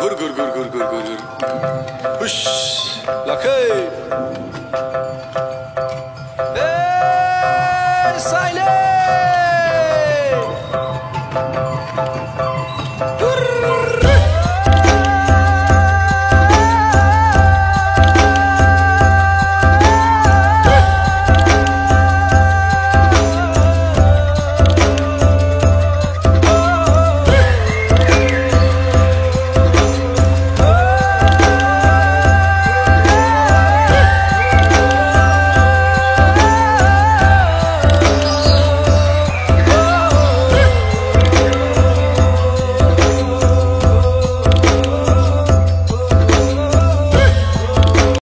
Gır gır gır gır gır gır. Hış. Lakay. Eee sahile.